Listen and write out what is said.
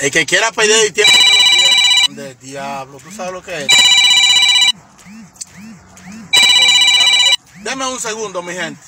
El que quiera pedir tiempo de diablo, ¿tú sabes lo que es? Dame un segundo, mi gente.